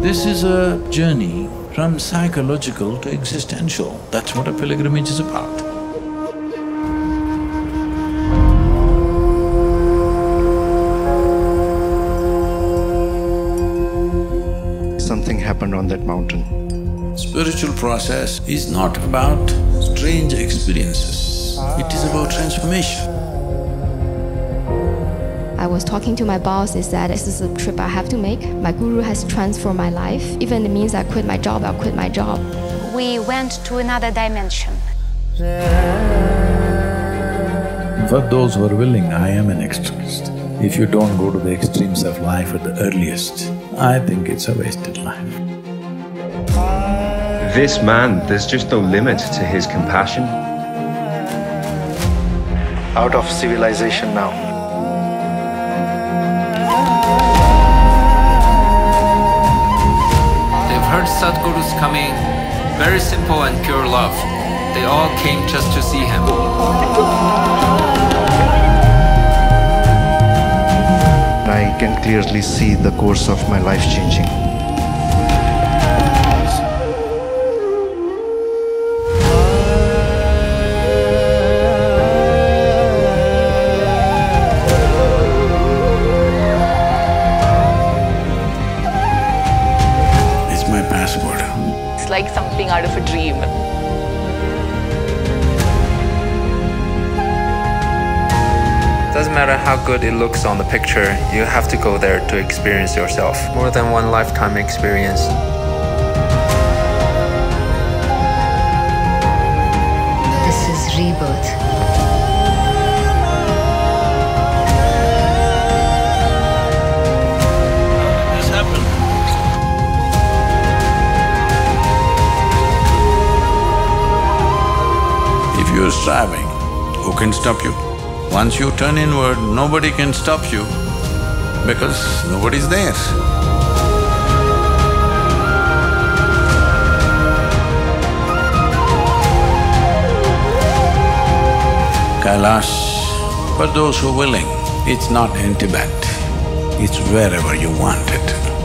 This is a journey from psychological to existential. That's what a pilgrimage is about. Something happened on that mountain. Spiritual process is not about strange experiences, it is about transformation. I was talking to my boss is that this is a trip I have to make. My guru has transformed my life. Even it means I quit my job, I'll quit my job. We went to another dimension. For those who are willing, I am an extremist. If you don't go to the extremes of life at the earliest, I think it's a wasted life. This man, there's just no limit to his compassion. Out of civilization now. They've heard Sadhguru's coming, very simple and pure love. They all came just to see him. I can clearly see the course of my life changing. Like something out of a dream. Doesn't matter how good it looks on the picture, you have to go there to experience yourself. More than one lifetime experience. You're striving, who can stop you? Once you turn inward, nobody can stop you because nobody's there. Kailash, for those who are willing, it's not in Tibet, it's wherever you want it.